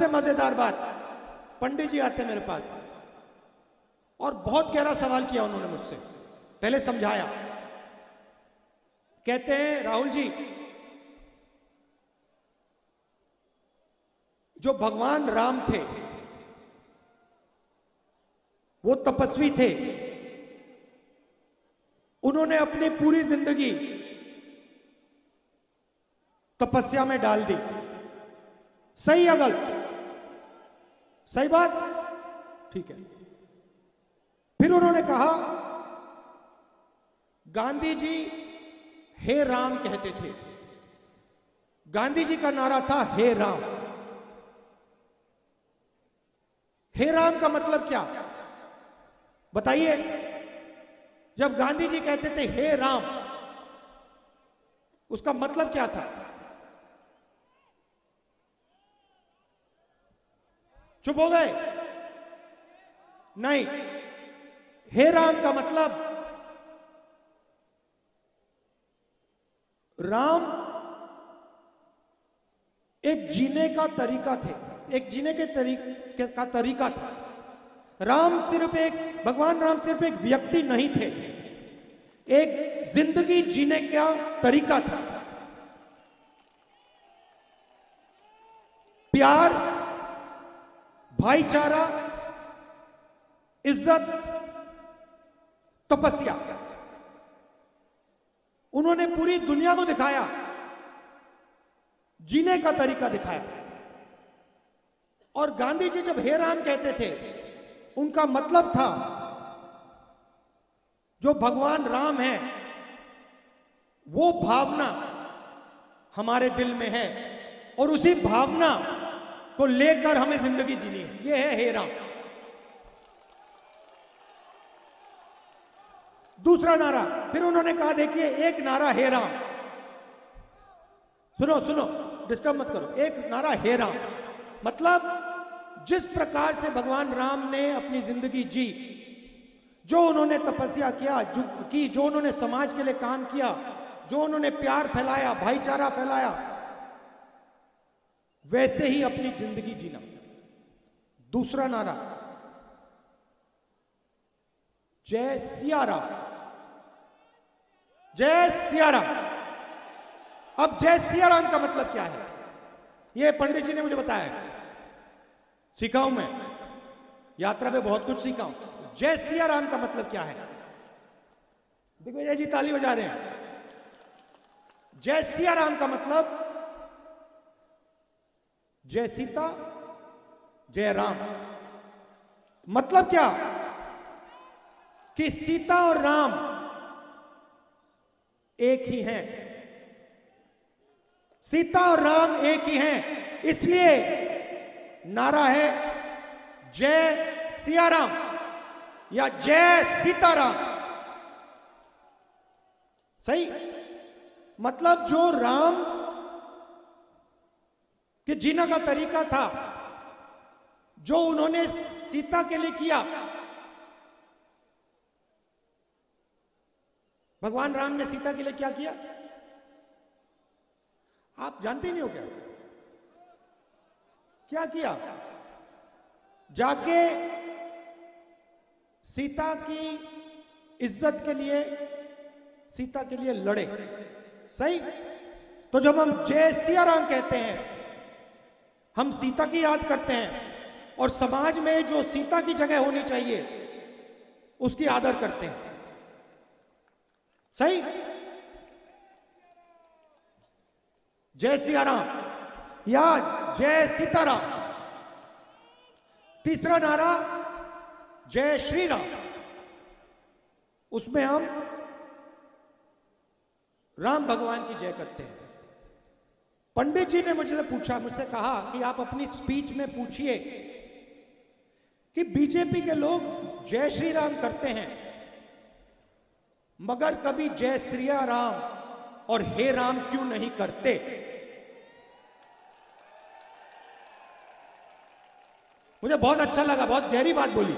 सबसे मज़ेदार बात, पंडित जी आते मेरे पास। और बहुत गहरा सवाल किया उन्होंने मुझसे। पहले समझाया। कहते हैं, राहुल जी, जो भगवान राम थे, वो तपस्वी थे। उन्होंने अपनी पूरी ज़िंदगी तपस्या में डाल दी। सही या गलत? सही बात? ठीक है। फिर उन्होंने कहा, गांधी जी हे राम कहते थे। गांधी जी का नारा था हे राम। हे राम का मतलब क्या? बताइए। जब गांधी जी कहते थे हे राम, उसका मतलब क्या था? चुप हो गए। नहीं, हे राम का मतलब राम एक जीने का तरीका थे, एक जीने के तरीके का तरीका था। राम सिर्फ़ एक, भगवान राम सिर्फ़ एक व्यक्ति नहीं थे, एक ज़िंदगी जीने का तरीका था। प्यार भाईचारा, इज़्ज़त, तपस्या। उन्होंने पूरी दुनिया को दिखाया, जीने का तरीका दिखाया। और गांधी जी जब हे राम कहते थे, उनका मतलब था, जो भगवान राम है, वो भावना हमारे दिल में है, और उसी भावना को लेकर हमें ज़िंदगी जीनी है। ये है हेरा दूसरा नारा, फिर उन्होंने कहा, देखिए, एक नारा हेरा सुनो सुनो डिस्टर्ब मत करो। एक नारा हेरा मतलब जिस प्रकार से भगवान राम ने अपनी ज़िंदगी जी, जो उन्होंने तपस्या किया, जो, की, जो उन्होंने समाज के लिए काम किया, जो उन्होंने प्यार फैलाया, भाईचारा फैलाया वैसे ही अपनी ज़िंदगी जीना। दूसरा नारा, जय सिया राम जय सिया राम अब जय सिया राम का मतलब क्या है? यह पंडित जी ने मुझे बताया सीखा हूँ मैं। यात्रा पे बहुत कुछ सीखा हूँ जय सिया राम का मतलब क्या है? दिग्विजय जी ताली बजा रहे हैं। जय सिया राम का मतलब जय सीता, जय राम। मतलब क्या? कि सीता और राम एक ही हैं। सीता और राम एक ही हैं, इसलिए नारा है जय सियाराम या जय सीताराम। सही? मतलब जो राम के जीना का तरीका था, जो उन्होंने सीता के लिए किया। भगवान राम ने सीता के लिए क्या किया? आप जानते नहीं हो क्या? क्या किया? जाके सीता की इज़्ज़त के लिए, सीता के लिए लड़े। सही? तो जब हम जय सिया राम कहते हैं हम सीता की याद करते हैं। और समाज में जो सीता की जगह होनी चाहिए, उसकी आदर करते हैं। सही? जय सिया राम या जय सीताराम। तीसरा नारा, जय श्री राम उसमें हम राम भगवान की जय करते हैं। पंडित जी ने मुझसे पूछा, मुझसे कहा कि आप अपनी स्पीच में पूछिए कि बीजेपी के लोग जय श्री राम करते हैं, मगर कभी जय श्री राम और हे राम क्यों नहीं करते? मुझे बहुत अच्छा लगा, बहुत गहरी बात बोली।